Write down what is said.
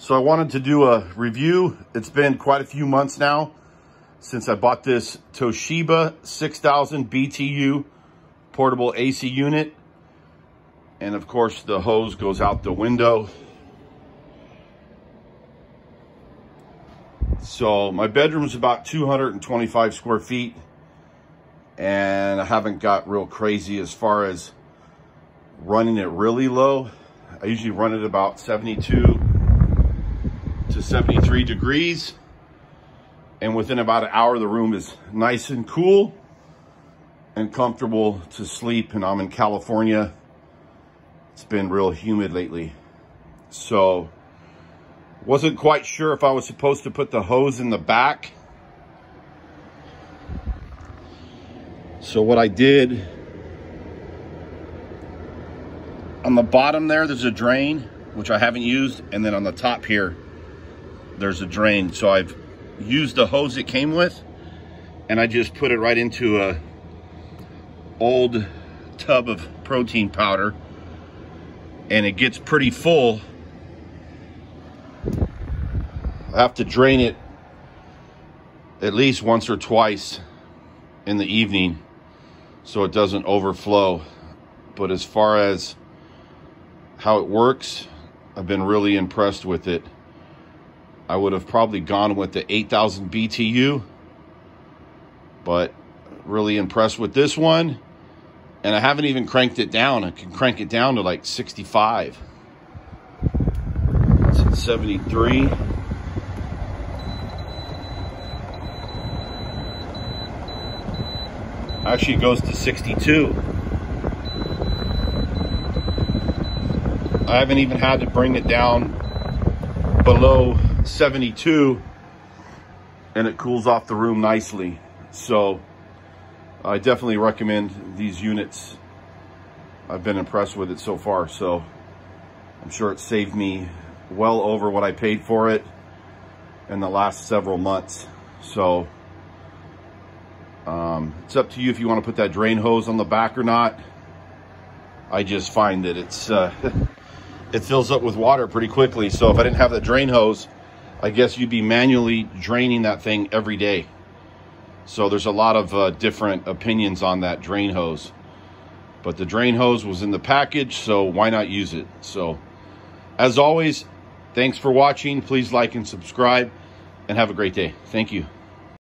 So I wanted to do a review. It's been quite a few months now since I bought this Toshiba 6000 BTU portable AC unit. And of course the hose goes out the window. So my bedroom is about 225 square feet and I haven't got real crazy as far as running it really low. I usually run it about 72 to 73 degrees. And within about an hour, the room is nice and cool and comfortable to sleep. And I'm in California. It's been real humid lately. So wasn't quite sure if I was supposed to put the hose in the back. So what I did, on the bottom there, there's a drain, which I haven't used. And then on the top here, there's a drain. So I've used the hose it came with and I just put it right into a old tub of protein powder and it gets pretty full. I have to drain it at least once or twice in the evening so it doesn't overflow. But as far as how it works, I've been really impressed with it. I would have probably gone with the 8000 BTU, but really impressed with this one. And I haven't even cranked it down. I can crank it down to like 65. It's at 73. Actually, it goes to 62. I haven't even had to bring it down below 72 and it cools off the room nicely. So I definitely recommend these units. I've been impressed with it so far. So I'm sure it saved me well over what I paid for it in the last several months. So um, it's up to you if you want to put that drain hose on the back or not. I just find that it's uh, it fills up with water pretty quickly. So if I didn't have the drain hose, I guess you'd be manually draining that thing every day. So there's a lot of uh, different opinions on that drain hose. But the drain hose was in the package, so why not use it? So as always, thanks for watching. Please like and subscribe and have a great day. Thank you.